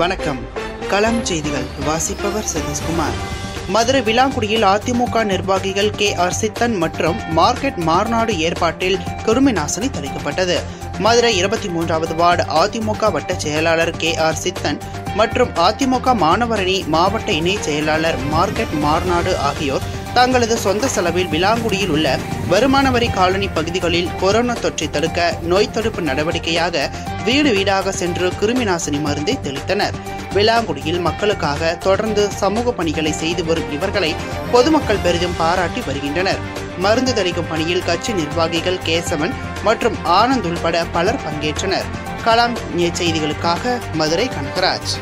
வணக்கம். களம் செய்திகள். வாசிப்பவர் சதீஷ்குமார். மதுரை விளாங்குடியில் அதிமுக நிர்வாகிகள் கே ஆர் சித்தன் மற்றும் மார்க்கெட் மார்நாடு ஏற்பாட்டில் கிருமி நாசினி தெளிக்கப்பட்டது. மதுரை இருபத்தி மூன்றாவது வார்டு அதிமுக வட்ட செயலாளர் கே ஆர் சித்தன் மற்றும் அதிமுக மாணவரணி மாவட்ட இணை செயலாளர் மார்க்கெட் மார்நாடு ஆகியோர் தங்களது சொந்த செலவில் விளாங்குடியில் உள்ள வருமான வரி காலனி பகுதிகளில் கொரோனா தொற்றை தடுக்க நோய் தடுப்பு நடவடிக்கையாக வீடு வீடாக சென்று கிருமி நாசினி மருந்தை தெளித்தனர். விளாங்குடியில் மக்களுக்காக தொடர்ந்து சமூக பணிகளை செய்து வரும் இவர்களை பொதுமக்கள் பெரிதும் பாராட்டி வருகின்றனர். மருந்து தெளிக்கும் பணியில் கட்சி நிர்வாகிகள் கேசவன் மற்றும் ஆனந்த் உள்பட பலர் பங்கேற்றனர். கலாம் செய்திகளுக்காக மதுரை கனகராஜ்.